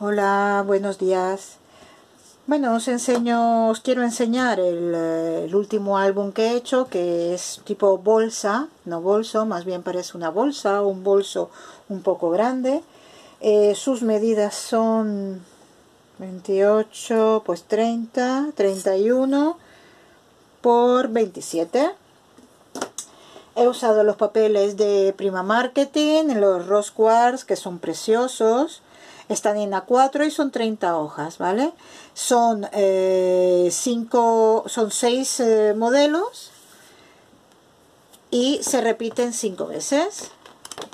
Hola, buenos días. Bueno, os enseño, os quiero enseñar el, eh, el, último álbum que he hecho, que es tipo bolsa, no bolso, más bien parece una bolsa, un bolso un poco grande. Eh, sus medidas son 28, pues 30, 31 por 27. He usado los papeles de Prima Marketing, los Rose Quartz, que son preciosos. Están en A4 y son 30 hojas, ¿vale? Son, eh, cinco, son 6 eh, modelos y se repiten 5 veces.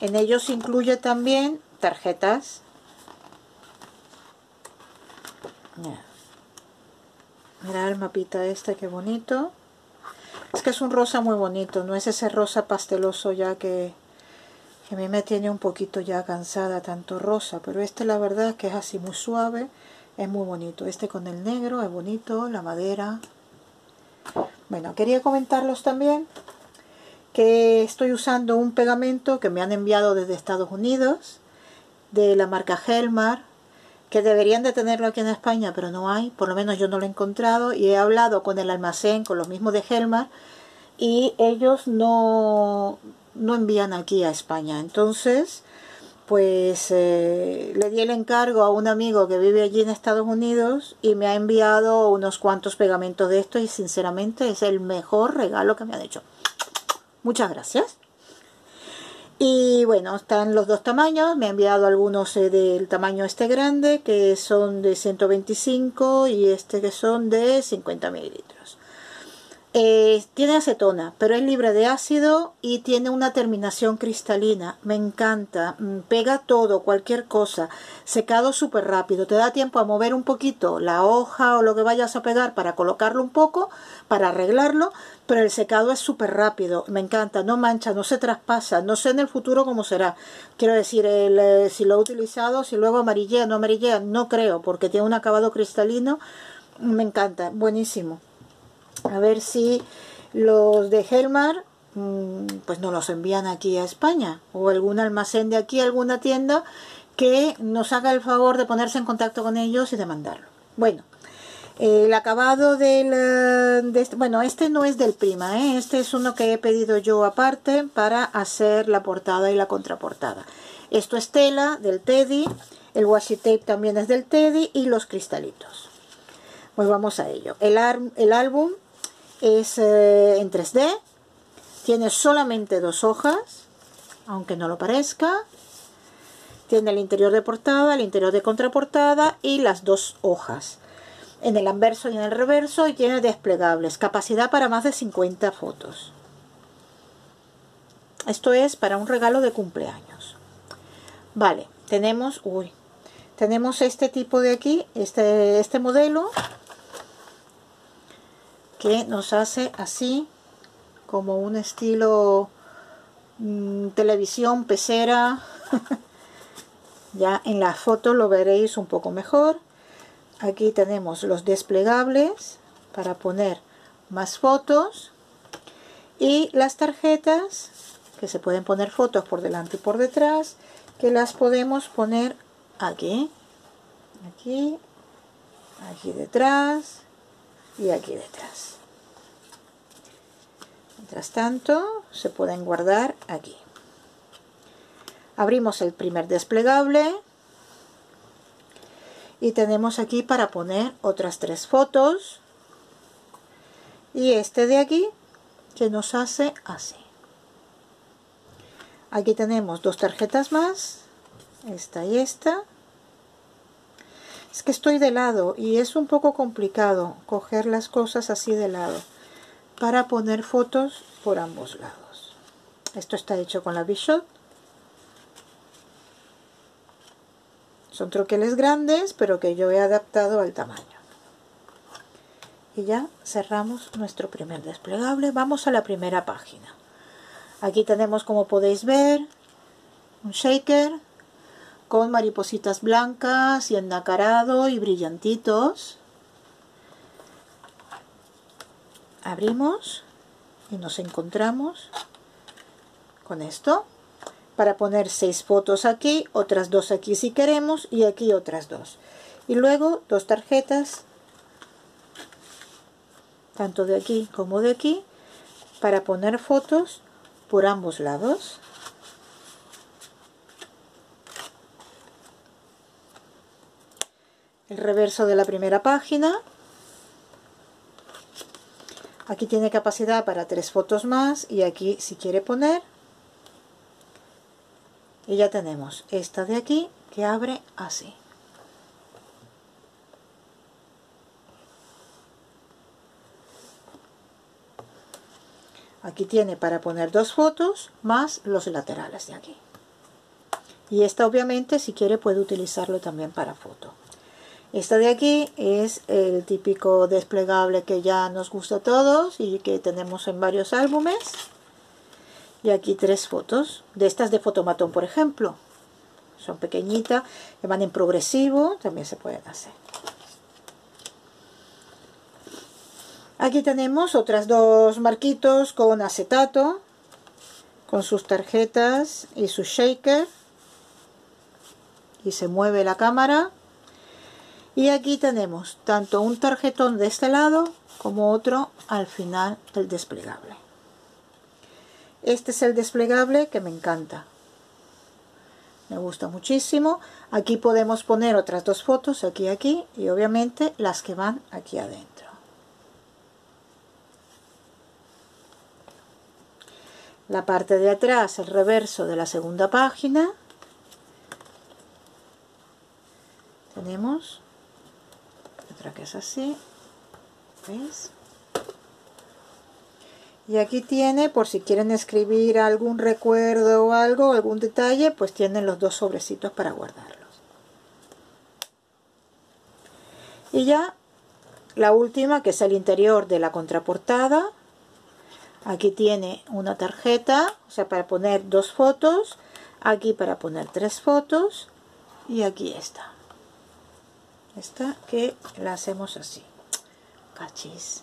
En ellos incluye también tarjetas. Mira el mapita este, qué bonito. Es que es un rosa muy bonito, no es ese rosa pasteloso ya que, a mí me tiene un poquito ya cansada tanto rosa, pero este la verdad que es así muy suave, es muy bonito. Este con el negro es bonito, la madera. Bueno, quería comentarlos también que estoy usando un pegamento que me han enviado desde Estados Unidos, de la marca Helmar, que deberían de tenerlo aquí en España, pero no hay, por lo menos yo no lo he encontrado y he hablado con el almacén, con los mismos de Helmar y ellos no, no envían aquí a España. Entonces, pues eh, le di el encargo a un amigo que vive allí en Estados Unidos y me ha enviado unos cuantos pegamentos de esto y sinceramente es el mejor regalo que me han hecho. Muchas gracias. Y bueno, están los dos tamaños. Me ha enviado algunos eh, del tamaño este grande, que son de 125, y este que son de 50 mililitros. Eh, tiene acetona, pero es libre de ácido y tiene una terminación cristalina. Me encanta. Mm, pega todo, cualquier cosa. Secado súper rápido. Te da tiempo a mover un poquito la hoja o lo que vayas a pegar para colocarlo un poco, para arreglarlo, pero el secado es súper rápido. Me encanta. No mancha, no se traspasa. No sé en el futuro cómo será. Quiero decir, el, eh, si lo he utilizado, si luego amarillea, no amarillea, no creo, porque tiene un acabado cristalino. Me encanta. Buenísimo. A ver si los de Helmar mm, pues no los envían aquí a España o algún almacén de aquí, alguna tienda que nos haga el favor de ponerse en contacto con ellos y de mandarlo. Bueno, el acabado del... Eh, de este, bueno, este no es del Prima, ¿eh? este es uno que he pedido yo aparte para hacer la portada y la contraportada. Esto es tela del Teddy, el washi tape también es del Teddy y los cristalitos. Pues vamos a ello. El, el álbum es eh, en 3D, tiene solamente dos hojas, aunque no lo parezca. Tiene el interior de portada, el interior de contraportada y las dos hojas. En el anverso y en el reverso y tiene desplegables. Capacidad para más de 50 fotos. Esto es para un regalo de cumpleaños. Vale, tenemos, uy, tenemos este tipo de aquí, este, este modelo que nos hace así como un estilo mm, televisión pecera. Ya en la foto lo veréis un poco mejor. Aquí tenemos los desplegables para poner más fotos y las tarjetas que se pueden poner fotos por delante y por detrás que las podemos poner aquí aquí aquí detrás y aquí detrás Mientras tanto, se pueden guardar aquí. Abrimos el primer desplegable y tenemos aquí para poner otras tres fotos y este de aquí que nos hace así. Aquí tenemos dos tarjetas más, esta y esta. Es que estoy de lado y es un poco complicado coger las cosas así de lado para poner fotos por ambos lados. Esto está hecho con la Bishop. Son troqueles grandes, pero que yo he adaptado al tamaño. Y ya cerramos nuestro primer desplegable. Vamos a la primera página. Aquí tenemos, como podéis ver, un shaker con maripositas blancas y ennacarado y brillantitos. abrimos y nos encontramos con esto para poner seis fotos aquí, otras dos aquí si queremos y aquí otras dos. Y luego dos tarjetas, tanto de aquí como de aquí, para poner fotos por ambos lados. El reverso de la primera página. Aquí tiene capacidad para tres fotos más y aquí si quiere poner y ya tenemos esta de aquí que abre así. Aquí tiene para poner dos fotos más los laterales de aquí. Y esta obviamente si quiere puede utilizarlo también para foto esta de aquí es el típico desplegable que ya nos gusta a todos y que tenemos en varios álbumes. Y aquí tres fotos. De estas de fotomatón por ejemplo. Son pequeñitas que van en progresivo también se pueden hacer. Aquí tenemos otras dos marquitos con acetato con sus tarjetas y su shaker. Y se mueve la cámara y aquí tenemos tanto un tarjetón de este lado como otro al final del desplegable este es el desplegable que me encanta. Me gusta muchísimo. Aquí podemos poner otras dos fotos, aquí aquí, y obviamente las que van aquí adentro. La parte de atrás, el reverso de la segunda página. Tenemos que es así. Y aquí tiene, por si quieren escribir algún recuerdo o algo, algún detalle, pues tienen los dos sobrecitos para guardarlos. Y ya la última, que es el interior de la contraportada. Aquí tiene una tarjeta, o sea, para poner dos fotos. Aquí para poner tres fotos. Y aquí está. Esta que la hacemos así. Cachis.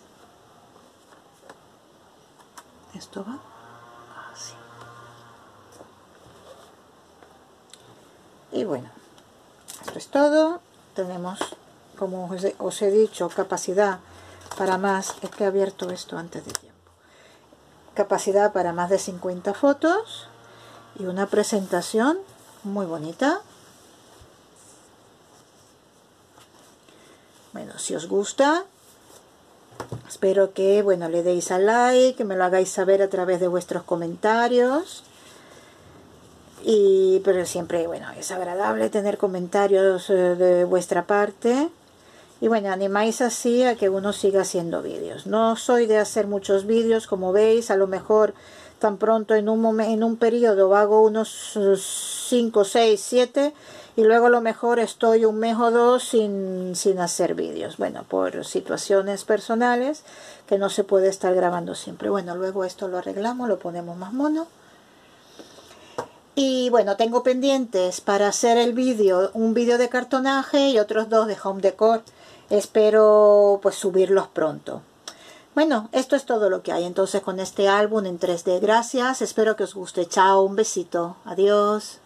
Esto va así. Y bueno esto es todo. Tenemos como os he dicho capacidad para más. Es que he abierto esto antes de tiempo. Capacidad para más de 50 fotos y una presentación muy bonita bueno si os gusta Espero que, bueno, le deis al like, que me lo hagáis saber a través de vuestros comentarios. Y, pero siempre, bueno, es agradable tener comentarios eh, de vuestra parte. Y bueno, animáis así a que uno siga haciendo vídeos. No soy de hacer muchos vídeos, como veis, a lo mejor tan pronto en un, en un periodo hago unos 5, 6, 7 y luego a lo mejor estoy un mes o dos sin, sin hacer vídeos. Bueno, por situaciones personales que no se puede estar grabando siempre. Bueno, luego esto lo arreglamos, lo ponemos más mono. Y bueno, tengo pendientes para hacer el vídeo, un vídeo de cartonaje y otros dos de home decor. Espero pues subirlos pronto. Bueno, esto es todo lo que hay entonces con este álbum en 3D. Gracias, espero que os guste. Chao, un besito. Adiós.